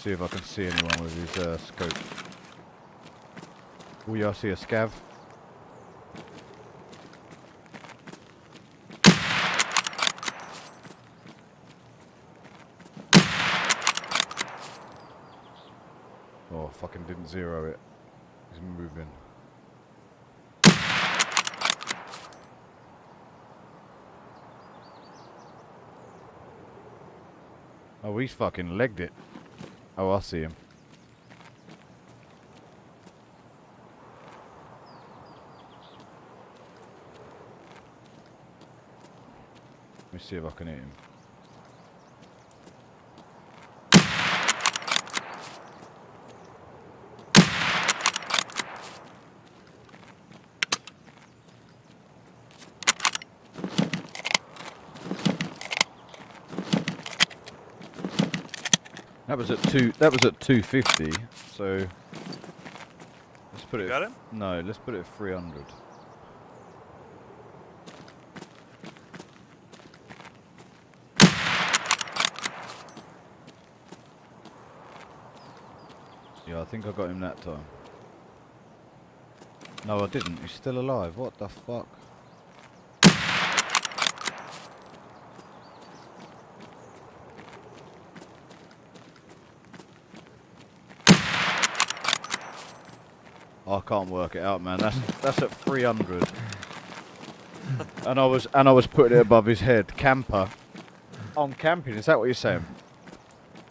see if I can see anyone with his uh, scope. Oh yeah, I see a scav. Oh, fucking didn't zero it. He's moving. Oh, he's fucking legged it. Oh, I see him. Let me see if I can hit him. That was at two. That was at two fifty. So let's put it. Got him? No, let's put it at three hundred. Yeah, I think I got him that time. No, I didn't. He's still alive. What the fuck? I can't work it out, man. That's that's at 300. and I was and I was putting it above his head. Camper. I'm camping. Is that what you're saying?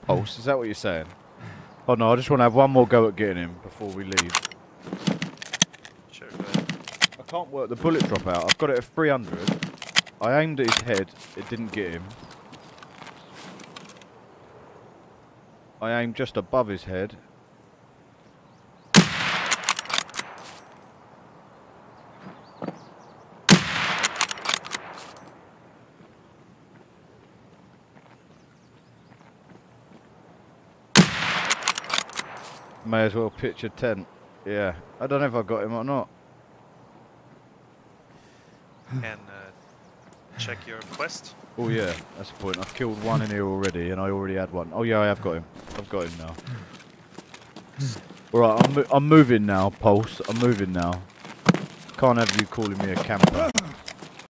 Pulse. Is that what you're saying? Oh no, I just want to have one more go at getting him before we leave. Sure. I can't work the bullet drop out. I've got it at 300. I aimed at his head. It didn't get him. I aimed just above his head. May as well pitch a tent. Yeah. I don't know if I got him or not. And uh, check your quest. Oh yeah, that's the point. I've killed one in here already, and I already had one. Oh yeah, I have got him. I've got him now. Alright, I'm, mo I'm moving now, Pulse. I'm moving now. Can't have you calling me a camper.